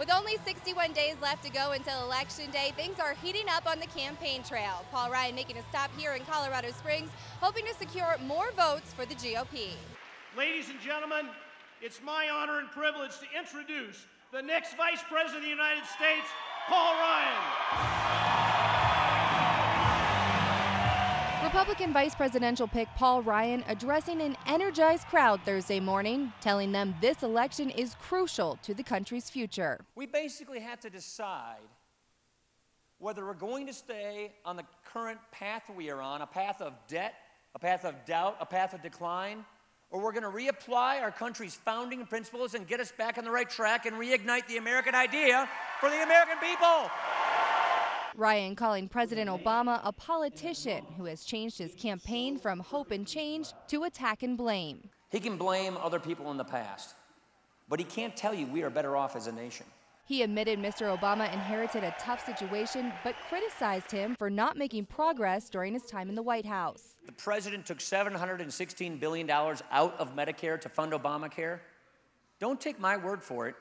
With only 61 days left to go until Election Day, things are heating up on the campaign trail. Paul Ryan making a stop here in Colorado Springs, hoping to secure more votes for the GOP. Ladies and gentlemen, it's my honor and privilege to introduce the next Vice President of the United States, Paul Ryan. Republican vice presidential pick Paul Ryan addressing an energized crowd Thursday morning, telling them this election is crucial to the country's future. We basically have to decide whether we're going to stay on the current path we are on, a path of debt, a path of doubt, a path of decline, or we're going to reapply our country's founding principles and get us back on the right track and reignite the American idea for the American people. Ryan calling President Obama a politician who has changed his campaign from hope and change to attack and blame. He can blame other people in the past, but he can't tell you we are better off as a nation. He admitted Mr. Obama inherited a tough situation, but criticized him for not making progress during his time in the White House. The president took $716 billion out of Medicare to fund Obamacare. Don't take my word for it.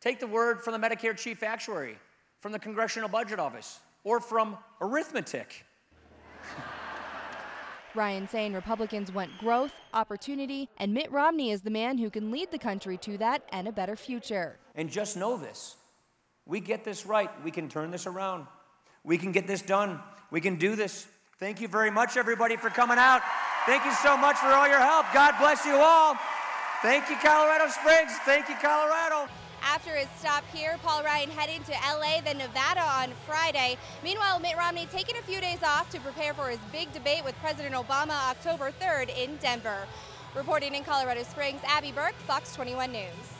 Take the word from the Medicare chief actuary, from the Congressional Budget Office or from arithmetic. Ryan saying Republicans want growth, opportunity, and Mitt Romney is the man who can lead the country to that and a better future. And just know this we get this right, we can turn this around. We can get this done. We can do this. Thank you very much, everybody, for coming out. Thank you so much for all your help. God bless you all. Thank you, Colorado Springs. Thank you, Colorado. After his stop here, Paul Ryan heading to LA, then Nevada on Friday. Meanwhile, Mitt Romney taking a few days off to prepare for his big debate with President Obama October 3rd in Denver. Reporting in Colorado Springs, Abby Burke, Fox 21 News.